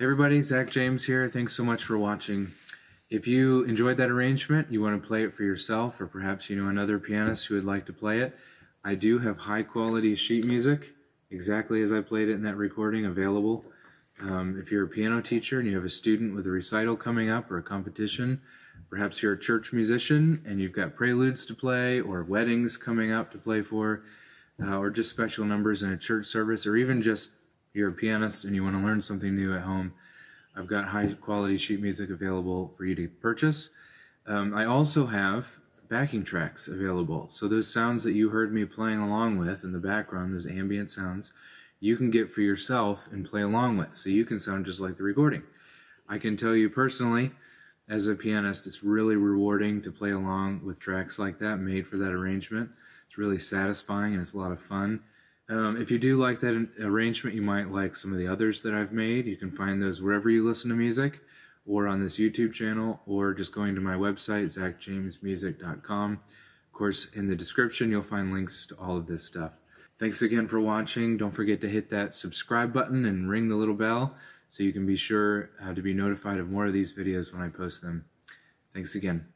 Everybody, Zach James here. Thanks so much for watching. If you enjoyed that arrangement, you want to play it for yourself, or perhaps you know another pianist who would like to play it, I do have high quality sheet music, exactly as I played it in that recording, available. Um, if you're a piano teacher and you have a student with a recital coming up or a competition, perhaps you're a church musician and you've got preludes to play or weddings coming up to play for, uh, or just special numbers in a church service, or even just you're a pianist and you want to learn something new at home, I've got high quality sheet music available for you to purchase. Um, I also have backing tracks available. So those sounds that you heard me playing along with in the background, those ambient sounds, you can get for yourself and play along with. So you can sound just like the recording. I can tell you personally, as a pianist, it's really rewarding to play along with tracks like that made for that arrangement. It's really satisfying and it's a lot of fun. Um, if you do like that arrangement, you might like some of the others that I've made. You can find those wherever you listen to music, or on this YouTube channel, or just going to my website, zachjamesmusic.com. Of course, in the description, you'll find links to all of this stuff. Thanks again for watching. Don't forget to hit that subscribe button and ring the little bell so you can be sure uh, to be notified of more of these videos when I post them. Thanks again.